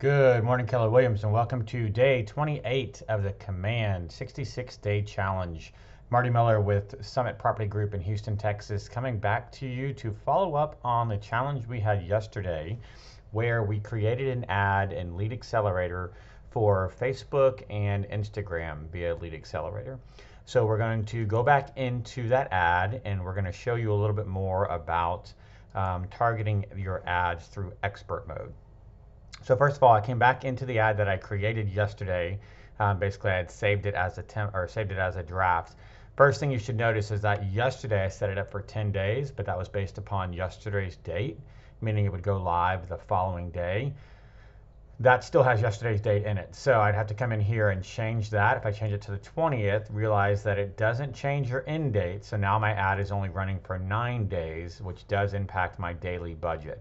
Good morning, Keller Williams, and welcome to day 28 of the Command 66 Day Challenge. Marty Miller with Summit Property Group in Houston, Texas, coming back to you to follow up on the challenge we had yesterday, where we created an ad in Lead Accelerator for Facebook and Instagram via Lead Accelerator. So we're going to go back into that ad and we're going to show you a little bit more about um, targeting your ads through expert mode. So first of all, I came back into the ad that I created yesterday. Um, basically, I had saved it as a temp or saved it as a draft. First thing you should notice is that yesterday I set it up for 10 days, but that was based upon yesterday's date, meaning it would go live the following day. That still has yesterday's date in it. So I'd have to come in here and change that. If I change it to the 20th, realize that it doesn't change your end date. So now my ad is only running for nine days, which does impact my daily budget.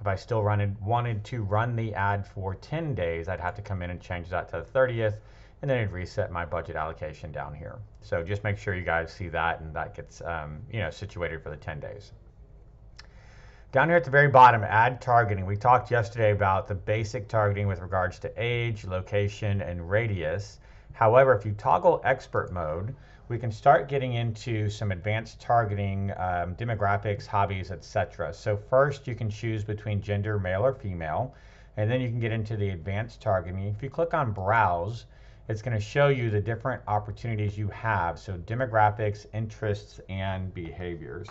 If I still wanted to run the ad for 10 days, I'd have to come in and change that to the 30th, and then it'd reset my budget allocation down here. So just make sure you guys see that and that gets um, you know situated for the 10 days. Down here at the very bottom, ad targeting. We talked yesterday about the basic targeting with regards to age, location, and radius. However, if you toggle expert mode, we can start getting into some advanced targeting, um, demographics, hobbies, etc. So first you can choose between gender, male or female, and then you can get into the advanced targeting. If you click on browse, it's going to show you the different opportunities you have. So demographics, interests, and behaviors.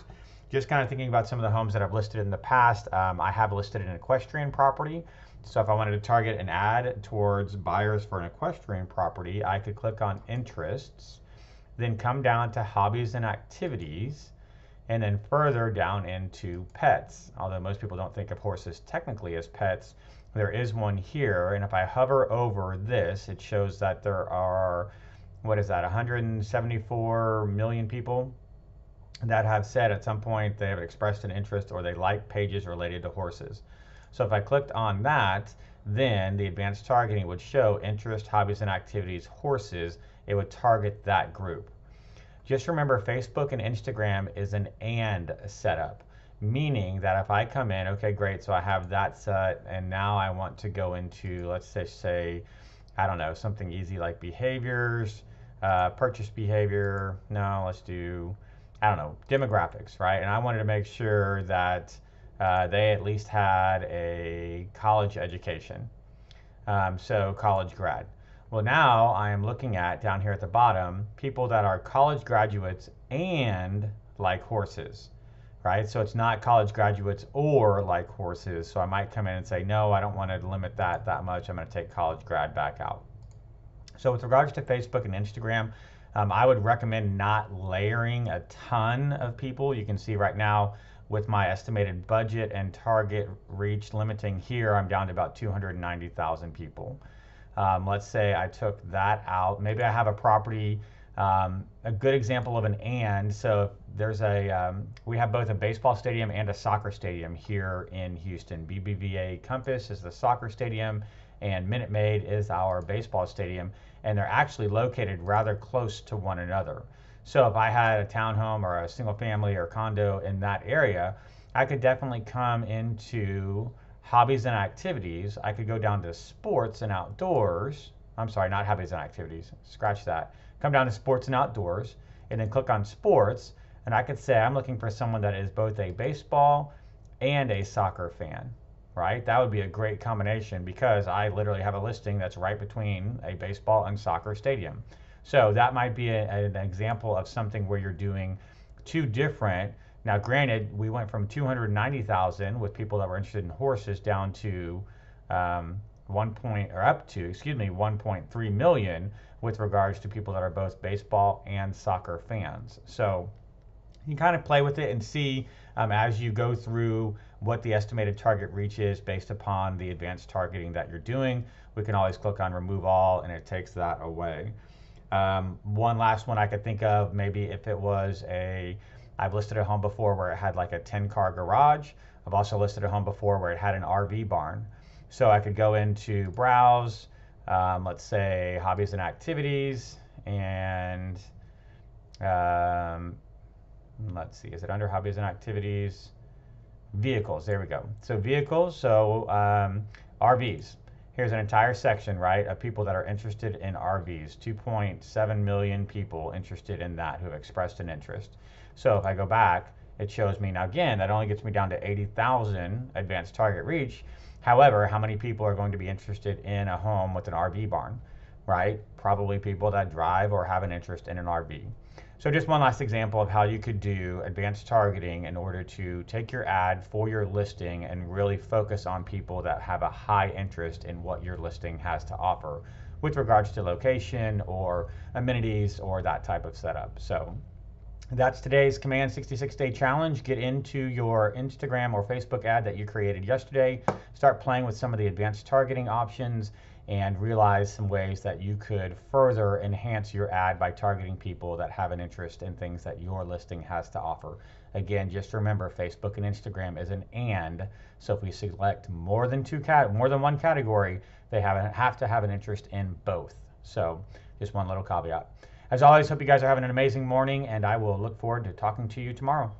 Just kind of thinking about some of the homes that I've listed in the past, um, I have listed an equestrian property. So if I wanted to target an ad towards buyers for an equestrian property, I could click on interests then come down to hobbies and activities, and then further down into pets. Although most people don't think of horses technically as pets, there is one here. And if I hover over this, it shows that there are, what is that, 174 million people that have said at some point they have expressed an interest or they like pages related to horses. So if I clicked on that, then the advanced targeting would show interest, hobbies, and activities, horses, it would target that group. Just remember Facebook and Instagram is an and setup, meaning that if I come in, okay, great, so I have that set, and now I want to go into, let's say, say I don't know, something easy like behaviors, uh, purchase behavior. No, let's do, I don't know, demographics, right? And I wanted to make sure that uh, they at least had a college education. Um, so college grad. Well, now I am looking at down here at the bottom people that are college graduates and like horses, right? So it's not college graduates or like horses. So I might come in and say, no, I don't want to limit that that much. I'm going to take college grad back out. So with regards to Facebook and Instagram, um, I would recommend not layering a ton of people. You can see right now with my estimated budget and target reach limiting here, I'm down to about 290,000 people. Um, let's say I took that out. Maybe I have a property, um, a good example of an and. So there's a, um, we have both a baseball stadium and a soccer stadium here in Houston. BBVA Compass is the soccer stadium and Minute Maid is our baseball stadium. And they're actually located rather close to one another. So if I had a townhome or a single family or condo in that area, I could definitely come into hobbies and activities, I could go down to sports and outdoors. I'm sorry, not hobbies and activities. Scratch that. Come down to sports and outdoors and then click on sports. And I could say I'm looking for someone that is both a baseball and a soccer fan, right? That would be a great combination because I literally have a listing that's right between a baseball and soccer stadium. So that might be a, an example of something where you're doing two different now, granted, we went from 290,000 with people that were interested in horses down to um, one point or up to, excuse me, 1.3 million with regards to people that are both baseball and soccer fans. So you kind of play with it and see um, as you go through what the estimated target reach is based upon the advanced targeting that you're doing. We can always click on remove all and it takes that away. Um, one last one I could think of, maybe if it was a I've listed a home before where it had like a 10 car garage. I've also listed a home before where it had an RV barn. So I could go into browse, um, let's say hobbies and activities, and um, let's see, is it under hobbies and activities? Vehicles, there we go. So vehicles, so um, RVs. here's an entire section, right, of people that are interested in RVs. 2.7 million people interested in that who have expressed an interest. So if I go back, it shows me now again that only gets me down to 80,000 advanced target reach. However, how many people are going to be interested in a home with an RV barn, right? Probably people that drive or have an interest in an RV. So just one last example of how you could do advanced targeting in order to take your ad for your listing and really focus on people that have a high interest in what your listing has to offer with regards to location or amenities or that type of setup. So that's today's Command 66 Day Challenge. Get into your Instagram or Facebook ad that you created yesterday. Start playing with some of the advanced targeting options and realize some ways that you could further enhance your ad by targeting people that have an interest in things that your listing has to offer. Again, just remember Facebook and Instagram is an and, so if we select more than two cat more than one category, they have, have to have an interest in both. So just one little caveat. As always, hope you guys are having an amazing morning, and I will look forward to talking to you tomorrow.